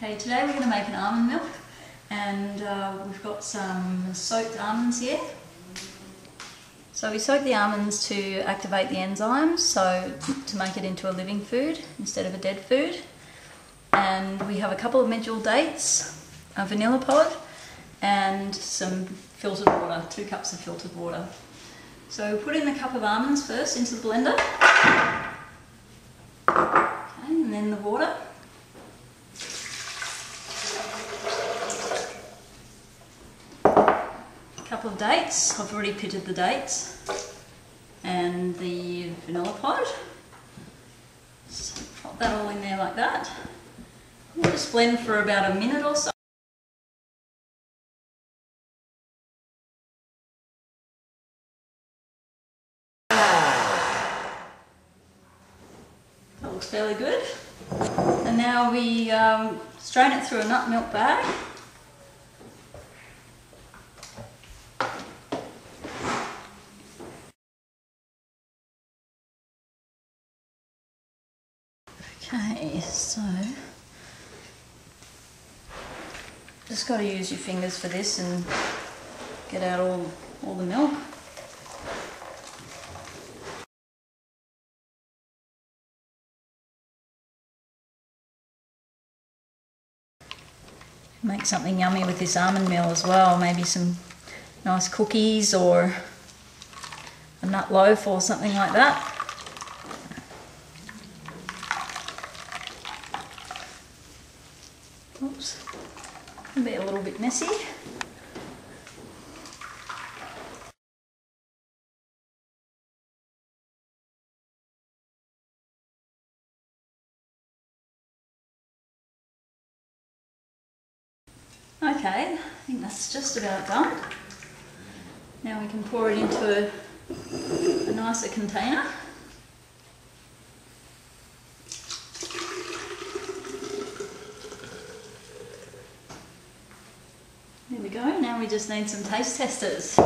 Okay, today we're going to make an almond milk and uh, we've got some soaked almonds here. So we soak the almonds to activate the enzymes, so to make it into a living food instead of a dead food. And we have a couple of medjool dates, a vanilla pod, and some filtered water, two cups of filtered water. So put in the cup of almonds first into the blender. Okay, and then the water. Of dates. I've already pitted the dates. And the vanilla pod. So pop that all in there like that. We'll just blend for about a minute or so. That looks fairly good. And now we um, strain it through a nut milk bag. Okay, so just got to use your fingers for this and get out all, all the milk. Make something yummy with this almond meal as well, maybe some nice cookies or a nut loaf or something like that. Oops, can be a little bit messy. Okay, I think that's just about done. Now we can pour it into a, a nicer container. There we go, now we just need some taste testers.